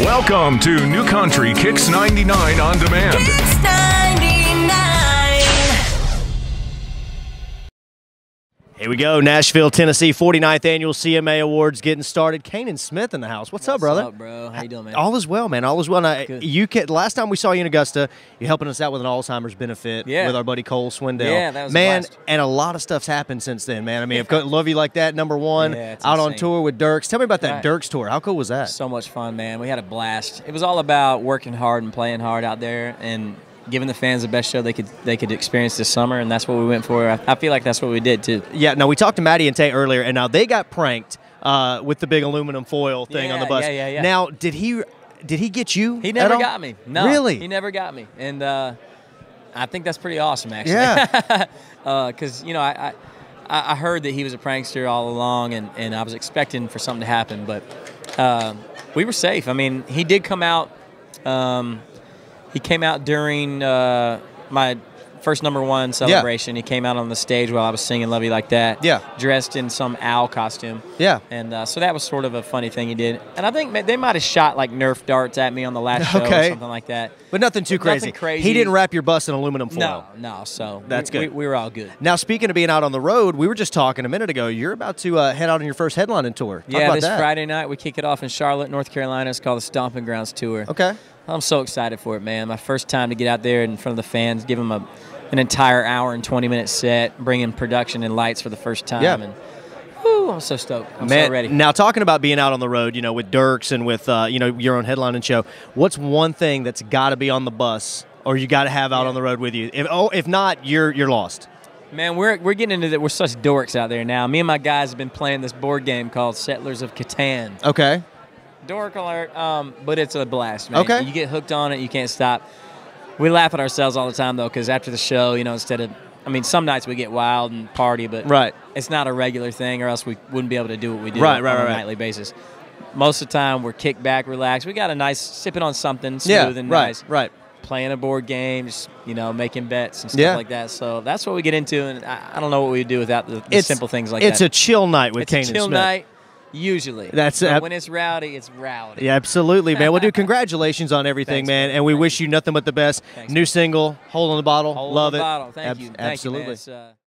Welcome to New Country Kicks 99 on demand. Here we go. Nashville, Tennessee, 49th annual CMA Awards getting started. Canaan Smith in the house. What's, up, brother? What's up, bro? How you doing, man? All is well, man. All is well. Now, you can, last time we saw you in Augusta, you're helping us out with an Alzheimer's benefit Yeah. with our buddy Cole Swindell. Yeah, that was a man. blast. And a lot of stuff's happened since then, man. I mean, I've got Love You Like That, number one, Yeah, out on tour with Dierks. Tell me about that Right. Dierks tour. How cool was that? so much fun, man. We had a blast. It was all about working hard and playing hard out there and giving the fans the best show they could they could experience this summer, and that's what we went for. I, I feel like that's what we did too. Yeah, no, we talked to Maddie and Tay earlier, and now they got pranked uh, with the big aluminum foil thing on the bus. yeah, yeah, yeah. Now, did he did he get you? He never got me. No, really? he never got me, and uh, I think that's pretty awesome, actually. Yeah. because you know I, I I heard that he was a prankster all along, and, and I was expecting for something to happen, but um, we were safe. I mean, he did come out. Um, he came out during uh, my first number one celebration. He came out on the stage while I was singing "Love You Like That." Yeah. dressed in some owl costume. Yeah. And uh, so that was sort of a funny thing he did. And I think they might have shot like Nerf darts at me on the last show Okay. or something like that. But nothing too But crazy. nothing crazy. He didn't wrap your bus in aluminum foil. No, no. So That's we, good. We, we were all good. Now, speaking of being out on the road, we were just talking a minute ago. You're about to uh, head out on your first headlining tour. Talk yeah, this that. Friday night we kick it off in Charlotte, North Carolina. It's called the Stomping Grounds Tour. Okay. I'm so excited for it, man. My first time to get out there in front of the fans, give them a, an entire hour and 20 minute set, bringing production and lights for the first time. Yeah. And whew, I'm so stoked. I'm Man, so ready. Now, talking about being out on the road, you know, with Dierks and with uh, you know your own headlining show, what's one thing that's got to be on the bus or you got to have out Yeah. on the road with you? If oh, if not, you're you're lost. Man, we're, we're getting into that. We're such dorks out there now. Me and my guys have been playing this board game called Settlers of Catan. Okay. Dork alert, um, but it's a blast, man. Okay. You get hooked on it, you can't stop. We laugh at ourselves all the time, though, because after the show, you know, instead of, I mean, some nights we get wild and party, but Right. it's not a regular thing, or else we wouldn't be able to do what we do Right, on right, a right, nightly basis. Most of the time, we're kicked back, relaxed. We got a nice sipping on something smooth Yeah. and right. nice, Right. playing a board game, just you know, making bets and stuff Yeah. like that. So that's what we get into, and I, I don't know what we would do without the, the simple things like it's that. It's a chill night with it's Canaan a chill Smith. night, usually. That's- uh, when it's rowdy, it's rowdy. Yeah, absolutely, man. Well, dude, congratulations on everything, Thanks, man, and we wish you nothing but the best. Thanks, New man. single, "Hole in the Bottle," Hold love the it. bottle. Thank Ab- you. Thank absolutely. You,